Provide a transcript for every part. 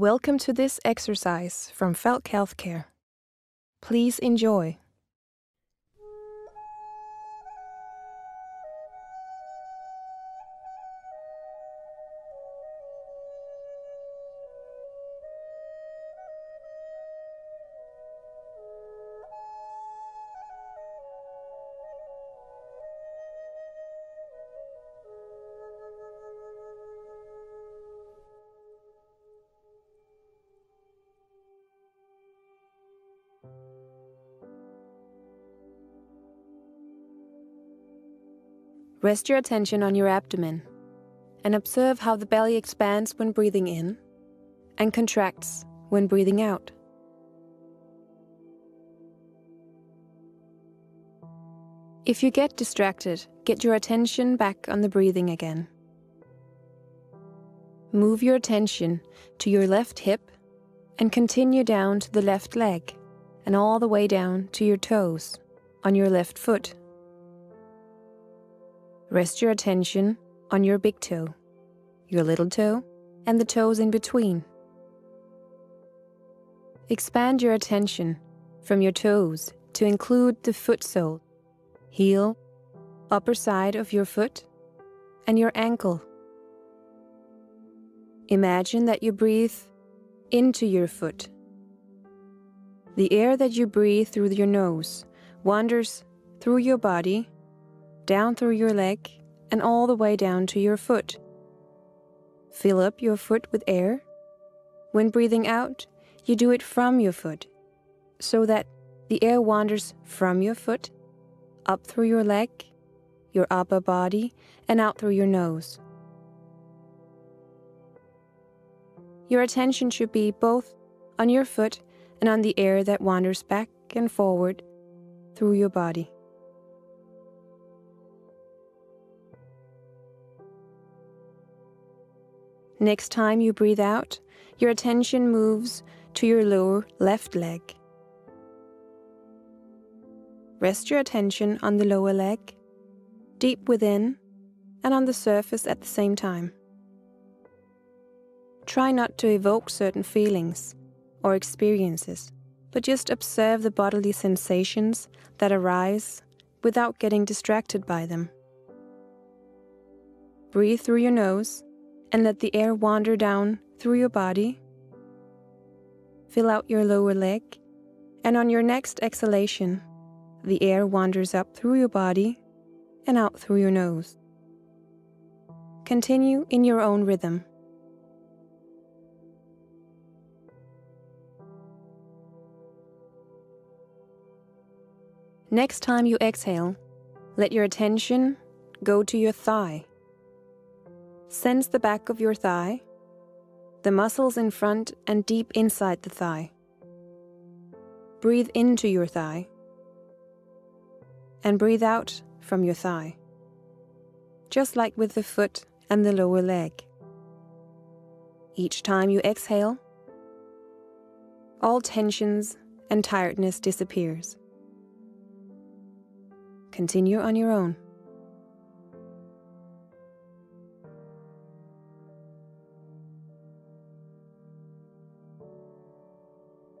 Welcome to this exercise from Falck Healthcare. Please enjoy. Rest your attention on your abdomen and observe how the belly expands when breathing in and contracts when breathing out. If you get distracted, get your attention back on the breathing again. Move your attention to your left hip and continue down to the left leg and all the way down to your toes on your left foot. Rest your attention on your big toe, your little toe, and the toes in between. Expand your attention from your toes to include the foot sole, heel, upper side of your foot, and your ankle. Imagine that you breathe into your foot. The air that you breathe through your nose wanders through your body down through your leg, and all the way down to your foot. Fill up your foot with air. When breathing out, you do it from your foot, so that the air wanders from your foot, up through your leg, your upper body, and out through your nose. Your attention should be both on your foot and on the air that wanders back and forward through your body. Next time you breathe out, your attention moves to your lower left leg. Rest your attention on the lower leg, deep within, and on the surface at the same time. Try not to evoke certain feelings or experiences, but just observe the bodily sensations that arise without getting distracted by them. Breathe through your nose and let the air wander down through your body. Fill out your lower leg, and on your next exhalation, the air wanders up through your body and out through your nose. Continue in your own rhythm. Next time you exhale, let your attention go to your thigh. Sense the back of your thigh, the muscles in front and deep inside the thigh. Breathe into your thigh and breathe out from your thigh, just like with the foot and the lower leg. Each time you exhale, all tensions and tiredness disappears. Continue on your own.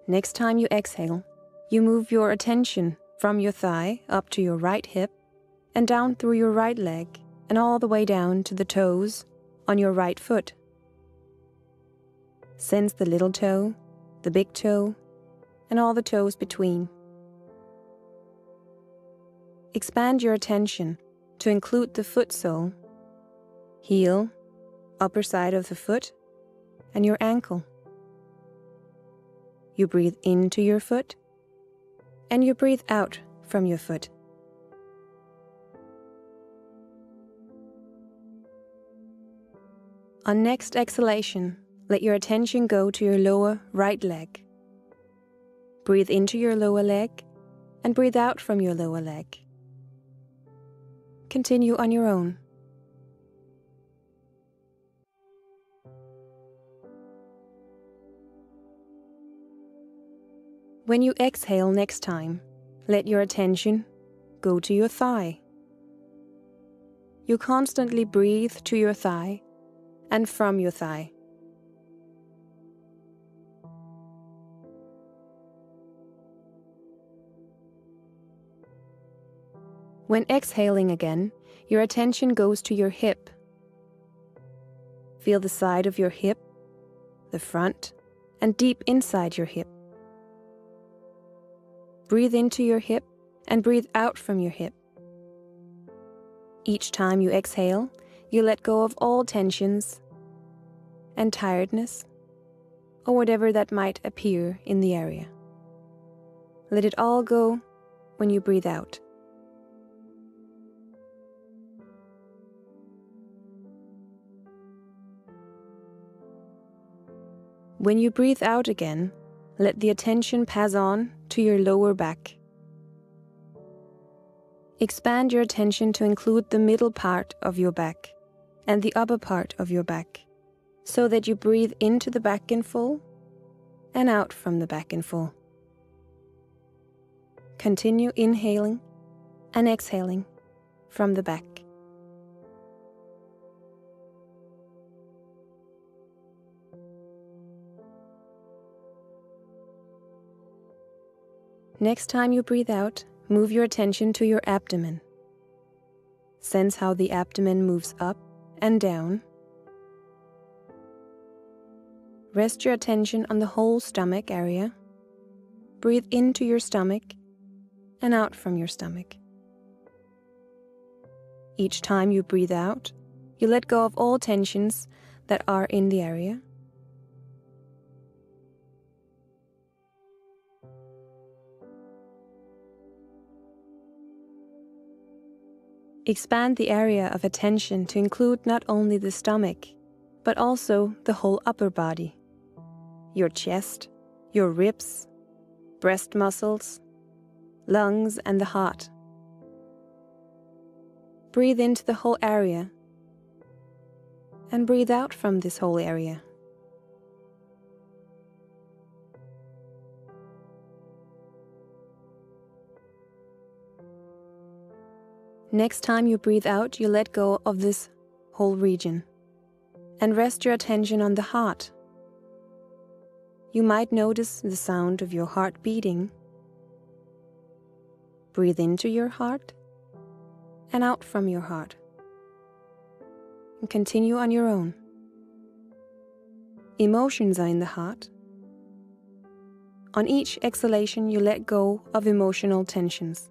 Next time you exhale, you move your attention from your thigh up to your right hip and down through your right leg and all the way down to the toes on your right foot. Sense the little toe, the big toe, and all the toes between. Expand your attention to include the foot sole, heel, upper side of the foot, and your ankle. You breathe into your foot and you breathe out from your foot. On next exhalation, let your attention go to your lower right leg. Breathe into your lower leg and breathe out from your lower leg. Continue on your own. When you exhale next time, let your attention go to your thigh. You constantly breathe to your thigh and from your thigh. When exhaling again, your attention goes to your hip. Feel the side of your hip, the front, and deep inside your hip. Breathe into your hip and breathe out from your hip. Each time you exhale, you let go of all tensions and tiredness or whatever that might appear in the area. Let it all go when you breathe out. When you breathe out again, let the attention pass on to your lower back. Expand your attention to include the middle part of your back and the upper part of your back so that you breathe into the back in full and out from the back in full. Continue inhaling and exhaling from the back. Next time you breathe out, move your attention to your abdomen. Sense how the abdomen moves up and down. Rest your attention on the whole stomach area. Breathe into your stomach and out from your stomach. Each time you breathe out, you let go of all tensions that are in the area. Expand the area of attention to include not only the stomach, but also the whole upper body your chest, your ribs, breast muscles, lungs, and the heart. Breathe into the whole area and breathe out from this whole area. Next time you breathe out, you let go of this whole region and rest your attention on the heart. You might notice the sound of your heart beating. Breathe into your heart and out from your heart. And continue on your own. Emotions are in the heart. On each exhalation, you let go of emotional tensions.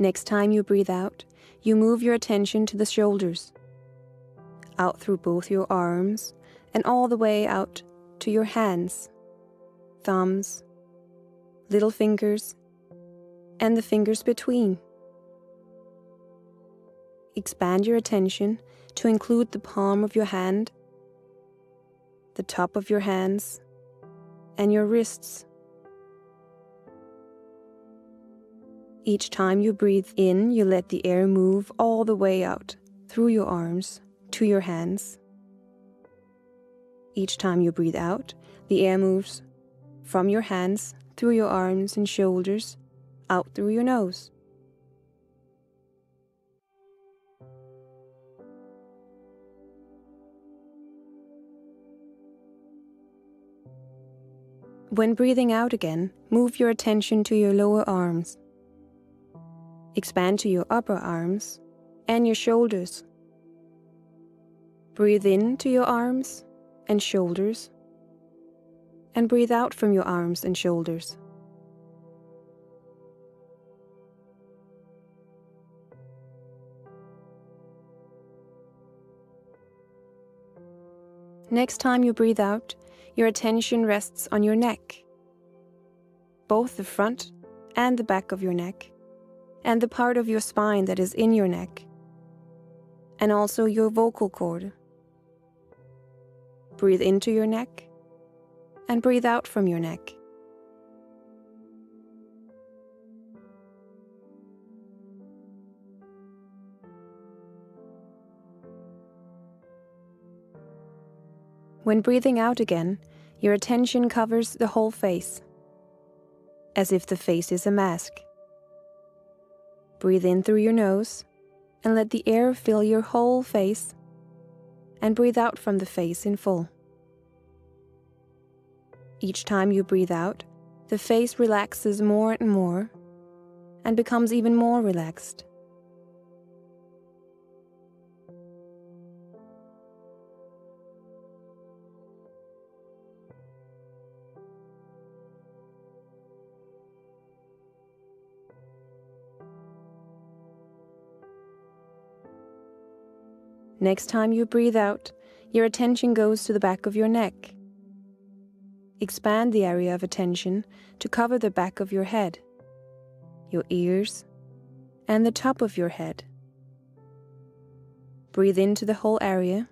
Next time you breathe out, you move your attention to the shoulders, out through both your arms, and all the way out to your hands, thumbs, little fingers, and the fingers between. Expand your attention to include the palm of your hand, the top of your hands, and your wrists. Each time you breathe in, you let the air move all the way out through your arms to your hands. Each time you breathe out, the air moves from your hands through your arms and shoulders out through your nose. When breathing out again, move your attention to your lower arms. Expand to your upper arms and your shoulders. Breathe in to your arms and shoulders, and breathe out from your arms and shoulders. Next time you breathe out, your attention rests on your neck, both the front and the back of your neck and the part of your spine that is in your neck, and also your vocal cord. Breathe into your neck and breathe out from your neck. When breathing out again, your attention covers the whole face, as if the face is a mask. Breathe in through your nose and let the air fill your whole face, and breathe out from the face in full. Each time you breathe out, the face relaxes more and more and becomes even more relaxed. Next time you breathe out, your attention goes to the back of your neck. Expand the area of attention to cover the back of your head, your ears, and the top of your head. Breathe into the whole area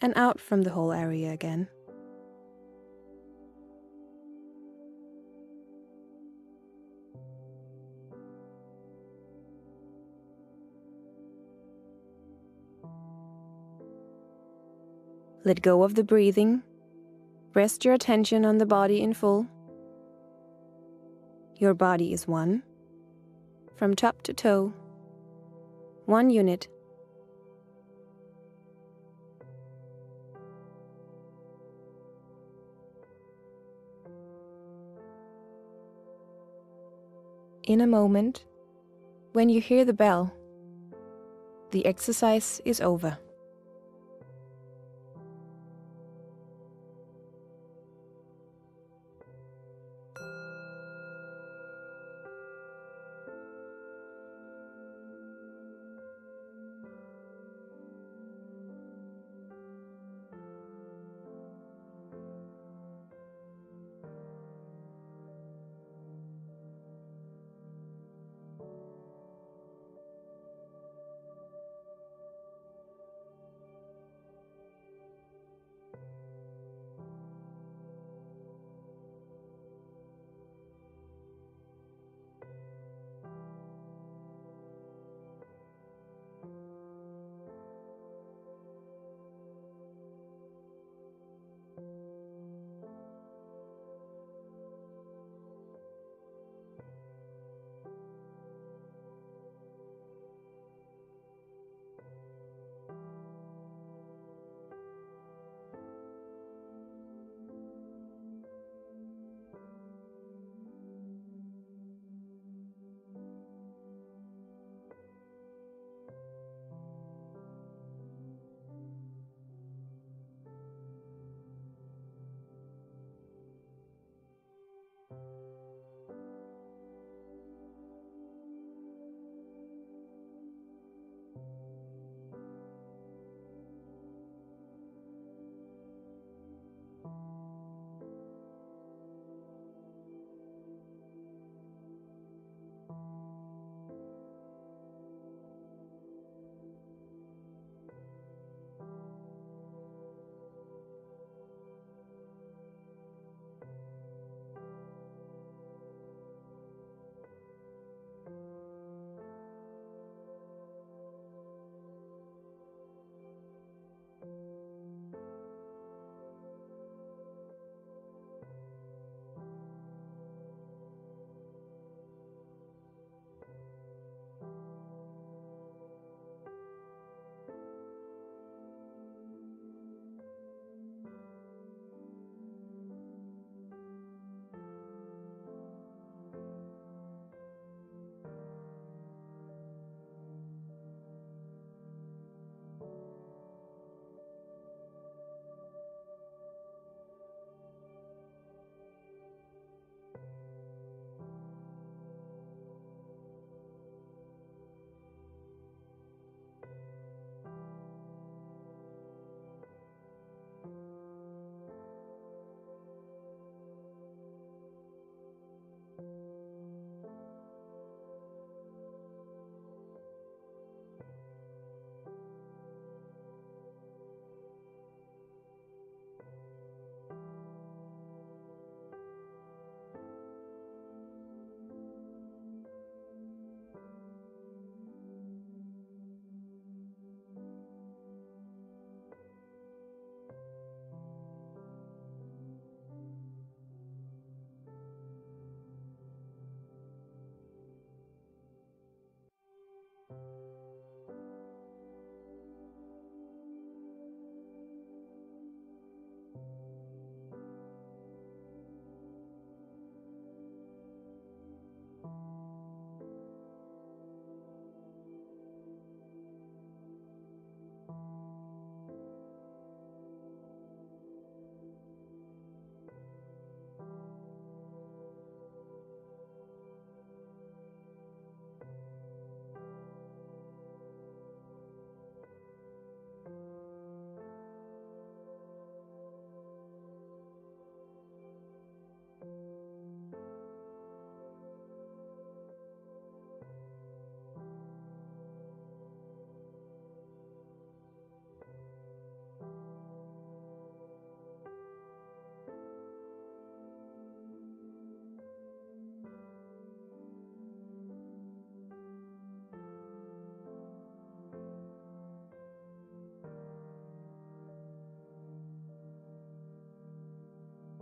and out from the whole area again. Let go of the breathing. Rest your attention on the body in full. Your body is one, from top to toe, one unit. In a moment, when you hear the bell, the exercise is over.